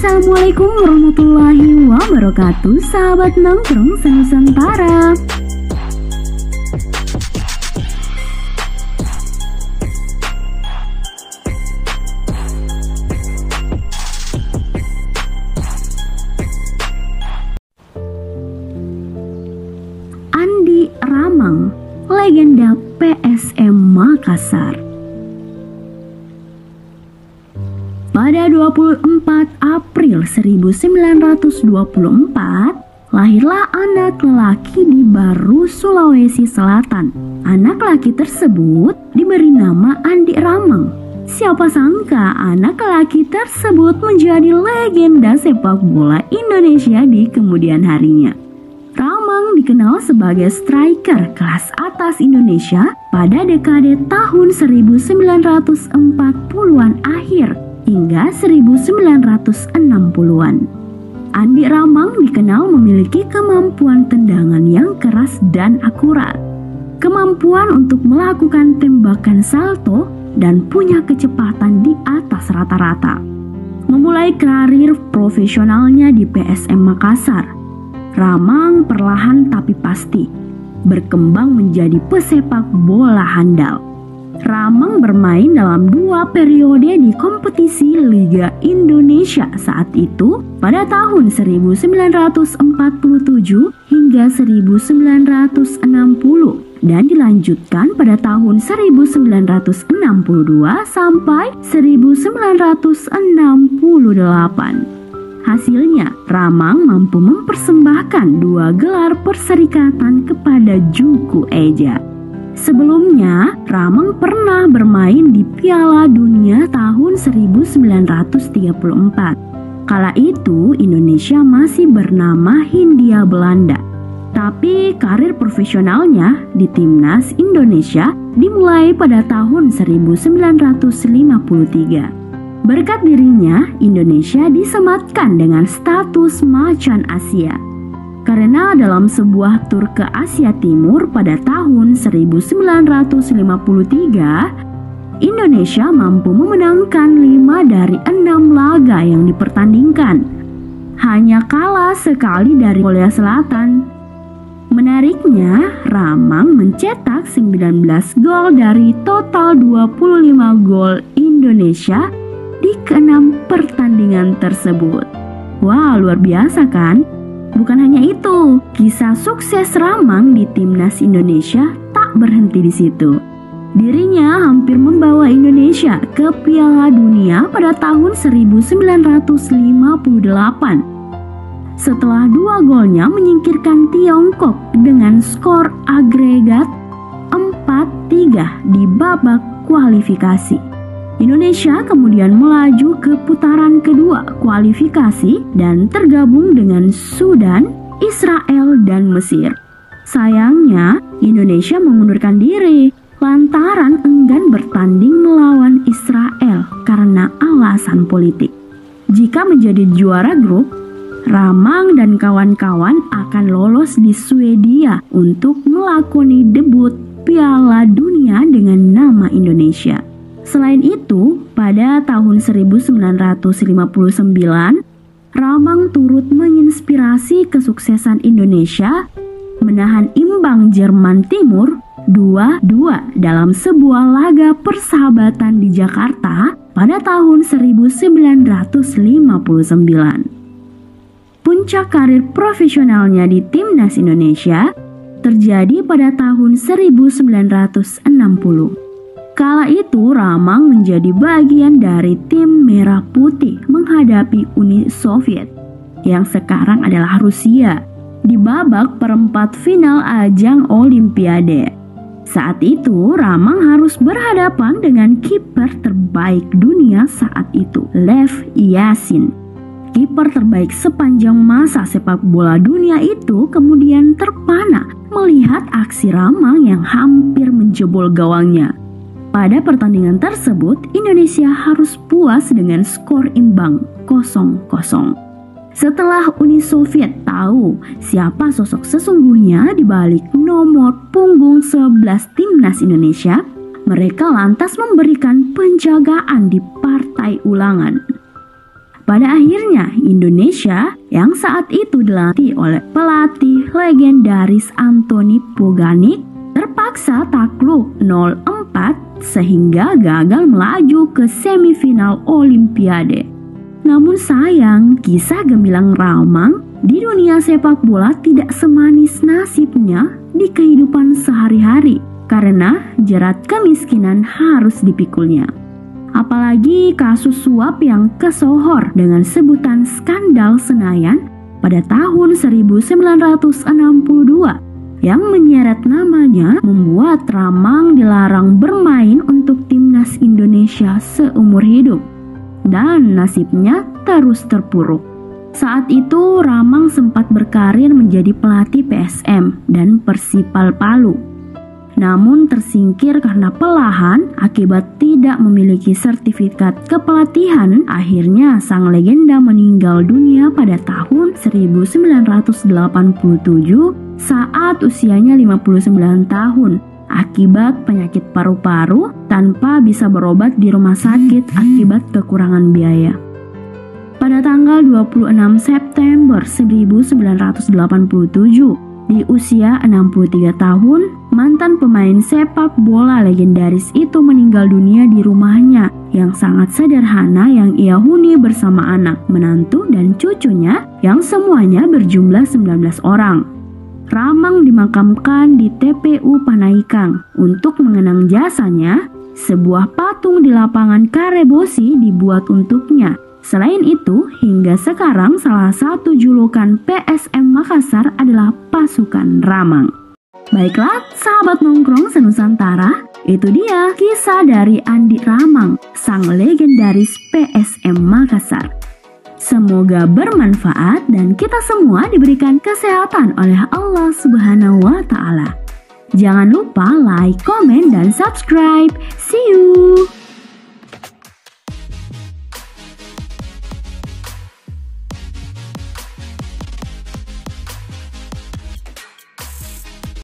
Assalamualaikum warahmatullahi wabarakatuh Sahabat nongkrong senusantara. Andi Ramang, legenda PSM Makassar Pada 24 April 1924, lahirlah anak lelaki di Baru, Sulawesi Selatan. Anak lelaki tersebut diberi nama Andi Ramang. Siapa sangka anak lelaki tersebut menjadi legenda sepak bola Indonesia di kemudian harinya. Ramang dikenal sebagai striker kelas atas Indonesia pada dekade tahun 1940-an akhir hingga 1960-an. Andi Ramang dikenal memiliki kemampuan tendangan yang keras dan akurat, kemampuan untuk melakukan tembakan salto, dan punya kecepatan di atas rata-rata. Memulai karir profesionalnya di PSM Makassar, Ramang perlahan tapi pasti berkembang menjadi pesepak bola handal. Ramang bermain dalam dua periode di kompetisi Liga Indonesia saat itu pada tahun 1947 hingga 1960 dan dilanjutkan pada tahun 1962 sampai 1968. Hasilnya, Ramang mampu mempersembahkan dua gelar perserikatan kepada Juku Eja. Sebelumnya, Ramang pernah bermain di Piala Dunia tahun 1934. Kala itu Indonesia masih bernama Hindia Belanda. Tapi karir profesionalnya di timnas Indonesia dimulai pada tahun 1953. Berkat dirinya, Indonesia disematkan dengan status macan Asia. Karena dalam sebuah tur ke Asia Timur pada tahun 1953, Indonesia mampu memenangkan lima dari enam laga yang dipertandingkan. Hanya kalah sekali dari Korea Selatan. Menariknya, Ramang mencetak 19 gol dari total 25 gol Indonesia di keenam pertandingan tersebut. Wah, luar biasa kan? Bukan hanya itu, kisah sukses Ramang di timnas Indonesia tak berhenti di situ. Dirinya hampir membawa Indonesia ke Piala Dunia pada tahun 1958. Setelah dua golnya menyingkirkan Tiongkok dengan skor agregat 4-3 di babak kualifikasi. Indonesia kemudian melaju ke putaran kedua kualifikasi dan tergabung dengan Sudan, Israel, dan Mesir. Sayangnya, Indonesia mengundurkan diri lantaran enggan bertanding melawan Israel karena alasan politik. Jika menjadi juara grup, Ramang dan kawan-kawan akan lolos di Swedia untuk melakoni debut Piala Dunia dengan nama Indonesia. Selain itu, pada tahun 1959, Ramang turut menginspirasi kesuksesan Indonesia menahan imbang Jerman Timur 2-2 dalam sebuah laga persahabatan di Jakarta pada tahun 1959. Puncak karir profesionalnya di timnas Indonesia terjadi pada tahun 1960. Kala itu Ramang menjadi bagian dari tim Merah Putih menghadapi Uni Soviet yang sekarang adalah Rusia di babak perempat final ajang Olimpiade. Saat itu Ramang harus berhadapan dengan kiper terbaik dunia saat itu, Lev Yasin. Kiper terbaik sepanjang masa sepak bola dunia itu kemudian terpana melihat aksi Ramang yang hampir menjebol gawangnya. Pada pertandingan tersebut, Indonesia harus puas dengan skor imbang 0-0. Setelah Uni Soviet tahu siapa sosok sesungguhnya di balik nomor punggung 11 timnas Indonesia, mereka lantas memberikan penjagaan di partai ulangan. Pada akhirnya, Indonesia yang saat itu dilatih oleh pelatih legendaris Anthony Poganik terpaksa takluk 0-4 sehingga gagal melaju ke semifinal Olimpiade. Namun sayang, kisah gemilang Ramang di dunia sepak bola tidak semanis nasibnya di kehidupan sehari-hari karena jerat kemiskinan harus dipikulnya. Apalagi kasus suap yang kesohor dengan sebutan skandal Senayan pada tahun 1962 yang menyeret namanya membuat Ramang dilarang bermain untuk timnas Indonesia seumur hidup. Dan nasibnya terus terpuruk. Saat itu Ramang sempat berkarir menjadi pelatih PSM dan Persipal Palu namun tersingkir karena pelahan akibat tidak memiliki sertifikat kepelatihan. Akhirnya sang legenda meninggal dunia pada tahun 1987 saat usianya 59 tahun akibat penyakit paru-paru tanpa bisa berobat di rumah sakit akibat kekurangan biaya. Pada tanggal 26 September 1987, di usia 63 tahun, mantan pemain sepak bola legendaris itu meninggal dunia di rumahnya yang sangat sederhana yang ia huni bersama anak, menantu, dan cucunya yang semuanya berjumlah 19 orang. Ramang dimakamkan di TPU Panaikang untuk mengenang jasanya. Sebuah patung di lapangan Karebosi dibuat untuknya Selain itu, hingga sekarang salah satu julukan PSM Makassar adalah pasukan Ramang. Baiklah, sahabat nongkrong senusantara, itu dia kisah dari Andi Ramang, sang legendaris PSM Makassar. Semoga bermanfaat dan kita semua diberikan kesehatan oleh Allah Subhanahu wa taala. Jangan lupa like, komen dan subscribe. See you.